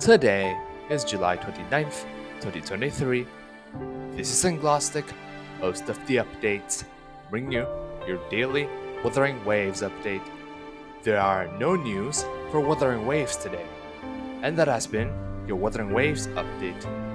Today is July 29th, 2023. This is Englastic, host of the updates, bringing you your daily Wuthering Waves update. There are no news for Wuthering Waves today, and that has been your Wuthering Waves update.